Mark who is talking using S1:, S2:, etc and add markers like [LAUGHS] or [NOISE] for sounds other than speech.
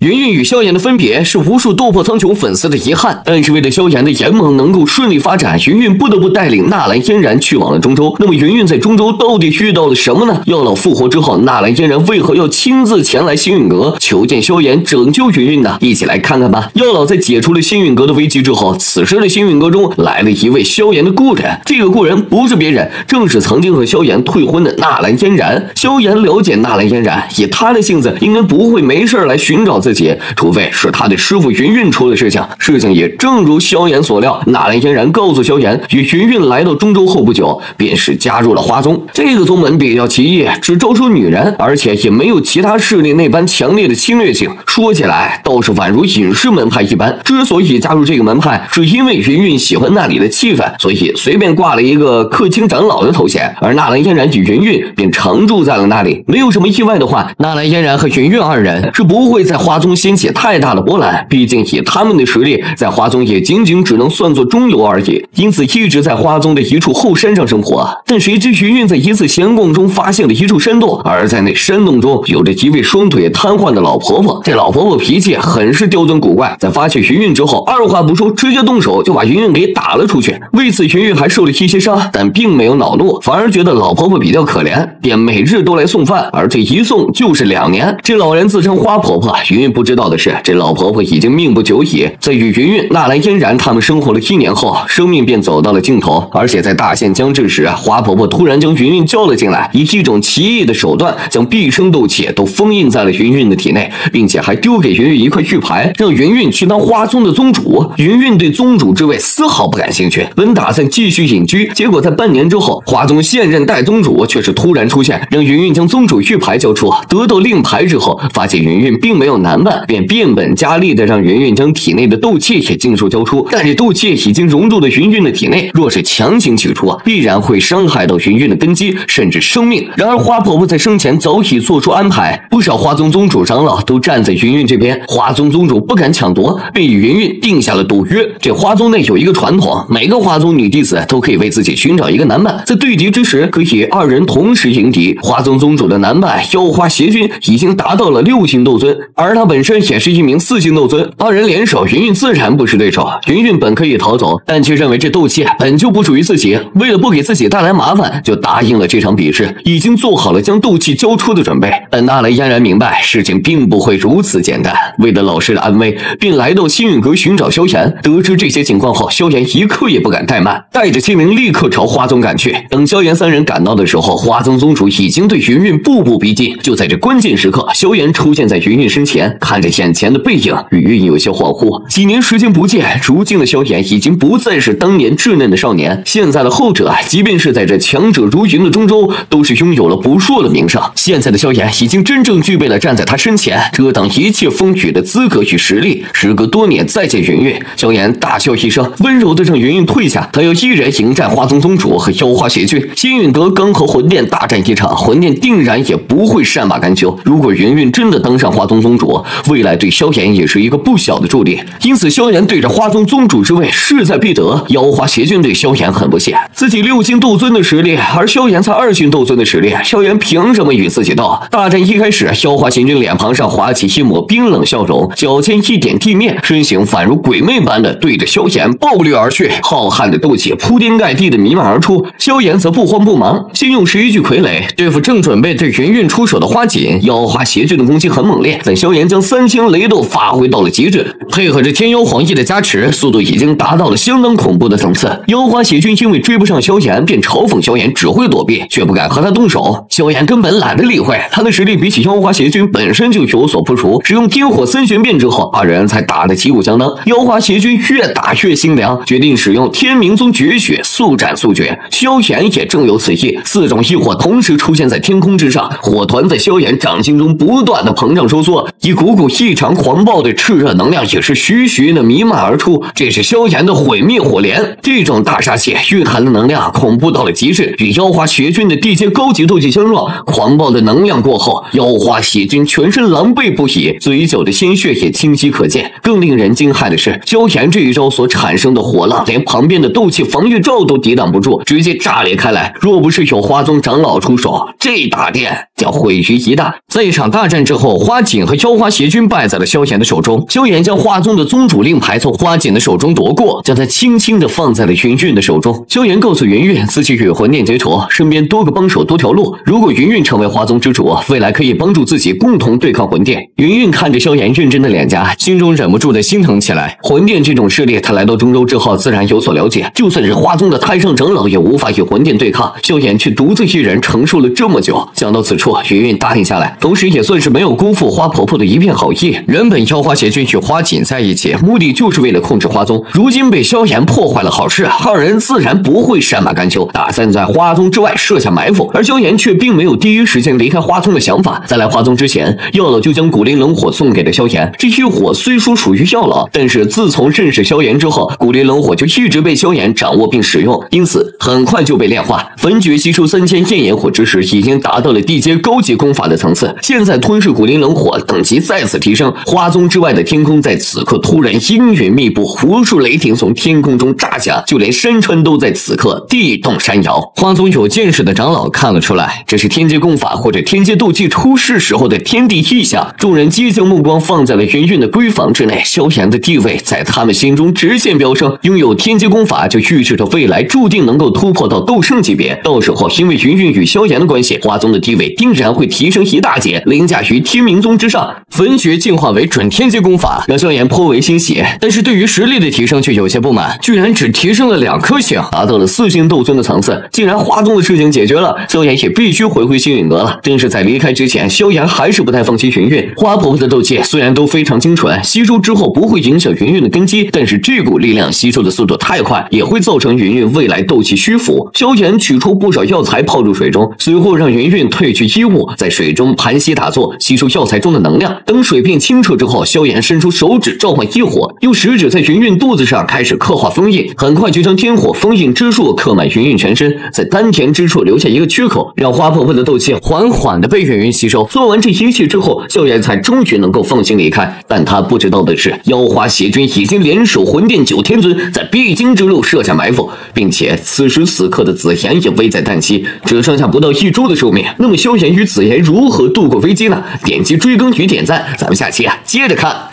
S1: 云云与萧炎的分别是无数斗破苍穹粉丝的遗憾，但是为了萧炎的炎盟能够顺利发展，云云不得不带领纳兰嫣然去往了中州。那么云云在中州到底遇到了什么呢？药老复活之后，纳兰嫣然为何要亲自前来星陨阁求见萧炎，拯救云云呢？一起来看看吧。药老在解除了星陨阁的危机之后，此时的星陨阁中来了一位萧炎的故人，这个故人不是别人，正是曾经和萧炎退婚的纳兰嫣然。萧炎了解纳兰嫣然，以他的性子，应该不会没事来寻找自。自己，除非是他的师傅云云出了事情。事情也正如萧炎所料，纳兰嫣然告诉萧炎，与云云来到中州后不久，便是加入了花宗。这个宗门比较奇异，只招收女人，而且也没有其他势力那般强烈的侵略性。说起来，倒是宛如隐士门派一般。之所以加入这个门派，是因为云云喜欢那里的气氛，所以随便挂了一个客卿长老的头衔。而纳兰嫣然与云云便常住在了那里。没有什么意外的话，纳兰嫣然和云云二人是不会在花。宗掀起太大的波澜，毕竟以他们的实力，在花宗也仅仅只能算作中游而已。因此一直在花宗的一处后山上生活。但谁知云云在一次闲逛中发现了一处山洞，而在那山洞中有着一位双腿瘫痪的老婆婆。这老婆婆脾气很是刁钻古怪，在发现云云之后，二话不说，直接动手就把云云给打了出去。为此，云云还受了一些伤，但并没有恼怒，反而觉得老婆婆比较可怜，便每日都来送饭，而这一送就是两年。这老人自称花婆婆，云云。不知道的是，这老婆婆已经命不久矣。在与云云、纳兰嫣然他们生活了一年后，生命便走到了尽头。而且在大限将至时，花婆婆突然将云云叫了进来，以一种奇异的手段，将毕生斗气都封印在了云云的体内，并且还丢给云云一块玉牌，让云云去当花宗的宗主。云云对宗主之位丝毫不感兴趣，本打算继续隐居。结果在半年之后，花宗现任代宗主却是突然出现，让云云将宗主玉牌交出。得到令牌之后，发现云云并没有难。便变本加厉的让云云将体内的斗气也尽数交出，但这斗气已经融入了云云的体内，若是强行取出啊，必然会伤害到云云的根基，甚至生命。然而花婆婆在生前早已做出安排，不少花宗宗主长老都站在云云这边，花宗宗主不敢抢夺，便与云云定下了赌约。这花宗内有一个传统，每个花宗女弟子都可以为自己寻找一个男伴，在对敌之时可以二人同时迎敌。花宗宗主的男伴妖花邪君已经达到了六星斗尊，而他。本身也是一名四星斗尊，二人联手，云云自然不是对手。云云本可以逃走，但却认为这斗气本就不属于自己，为了不给自己带来麻烦，就答应了这场比试，已经做好了将斗气交出的准备。但纳兰嫣然明白事情并不会如此简单，为了老师的安危，便来到星陨阁寻找萧炎。得知这些情况后，萧炎一刻也不敢怠慢，带着亲民立刻朝花宗赶去。等萧炎三人赶到的时候，花宗宗主已经对云云步步逼近。就在这关键时刻，萧炎出现在云云身前。看着眼前的背影，云云有些恍惚。几年时间不见，如今的萧炎已经不再是当年稚嫩的少年。现在的后者，即便是在这强者如云的中州，都是拥有了不弱的名声。现在的萧炎已经真正具备了站在他身前遮挡一切风雨的资格与实力。时隔多年再见云云，萧炎大笑一声，温柔的让云云退下。他要一人迎战花宗宗主和妖花邪君。星陨阁刚和魂殿大战一场，魂殿定然也不会善罢甘休。如果云云真的当上花宗宗主，未来对萧炎也是一个不小的助力，因此萧炎对着花宗宗主之位势在必得。妖花邪君对萧炎很不屑，自己六星斗尊的实力，而萧炎才二星斗尊的实力，萧炎凭什么与自己斗？大战一开始，妖花邪君脸庞上划起一抹冰冷笑容，脚尖一点地面，身形宛如鬼魅般的对着萧炎暴掠而去，浩瀚的斗气铺天盖地的弥漫而出。萧炎则不慌不忙，先用十一具傀儡对付正准备对云韵出手的花锦。妖花邪君的攻击很猛烈，但萧炎将。三星雷斗发挥到了极致，配合着天妖皇翼的加持，速度已经达到了相当恐怖的层次。妖花邪君因为追不上萧炎，便嘲讽萧炎只会躲避，却不敢和他动手。萧炎根本懒得理会，他的实力比起妖花邪君本身就有所不如。使用天火三玄变之后，二人才打得旗鼓相当。妖花邪君越打越心凉，决定使用天明宗绝学速战速决。萧炎也正有此意，四种异火同时出现在天空之上，火团在萧炎掌心中不断的膨胀收缩，一股。股异常狂暴的炽热能量也是徐徐的弥漫而出，这是萧炎的毁灭火莲。这种大杀器蕴含的能量恐怖到了极致，与妖花邪君的地阶高级斗气相撞。狂暴的能量过后，妖花邪君全身狼狈不已，嘴角的鲜血也清晰可见。更令人惊骇的是，萧炎这一招所产生的火浪，连旁边的斗气防御罩都抵挡 [LAUGHS] 不住，直接炸裂开来。若不是有花宗长老出手，这大殿将毁于一旦。在一场大战之后，花锦和妖花。邪君败在了萧炎的手中。萧炎将花宗的宗主令牌从花锦的手中夺过，将他轻轻的放在了云韵的手中。萧炎告诉云韵，自己与魂殿结仇，身边多个帮手多条路。如果云韵成为花宗之主，未来可以帮助自己共同对抗魂殿。云韵看着萧炎认真的脸颊，心中忍不住的心疼起来。魂殿这种势力，他来到中州之后自然有所了解。就算是花宗的太上长老，也无法与魂殿对抗。萧炎却独自一人承受了这么久。想到此处，云韵答应下来，同时也算是没有辜负花婆婆的一一片好意。原本妖花邪君与花锦在一起，目的就是为了控制花宗。如今被萧炎破坏了好事，二人自然不会善罢甘休，打算在花宗之外设下埋伏。而萧炎却并没有第一时间离开花宗的想法。在来花宗之前，药老就将古灵冷火送给了萧炎。这一火虽说属于药老，但是自从认识萧炎之后，古灵冷火就一直被萧炎掌握并使用，因此很快就被炼化。焚诀吸收三千焰炎火之时，已经达到了地阶高级功法的层次。现在吞噬古灵冷火，等级再次提升。花宗之外的天空在此刻突然阴云密布，无数雷霆从天空中炸下，就连山川都在此刻地动山摇。花宗有见识的长老看了出来，这是天阶功法或者天阶斗技出世时候的天地异象。众人皆将目光放在了云韵的闺房之内。萧炎的地位在他们心中直线飙升，拥有天阶功法就预示着未来注定能够突破到斗圣级别。到时候，因为云韵与萧炎的关系，花宗的地位定然会提升一大截，凌驾于天明宗之上。焚诀进化为准天阶功法，让萧炎颇为欣喜。但是对于实力的提升却有些不满，居然只提升了两颗星，达到了四星斗尊的层次。既然花宗的事情解决了，萧炎也必须回归星陨阁了。正是在离开之前，萧炎还是不太放心云韵。花婆婆的斗技虽然都非常精纯，吸收之后不会影响云韵的根基，但是这股力量吸收的速度太快，也会造成云韵未来斗气虚浮。萧炎取出不少药材泡入水中，随后让云韵褪去衣物，在水中盘膝打坐，吸收药材中的能量。等水变清澈之后，萧炎伸出手指召唤异火，用食指在云韵肚子上开始刻画封印，很快就将天火封印之术刻满云韵全身，在丹田之处留下一个缺口，让花婆婆的斗气缓缓的被云韵吸收。做完这一切之后，萧炎才终于能够放心离开。但他不知道的是，妖花邪君已经联手魂殿九天尊，在必经之路设下埋伏，并且此时此刻的紫妍也危在旦夕，只剩下不到一周的寿命。那么萧炎与紫妍如何度过危机呢？点击追更与点赞，咱们下期啊接着看。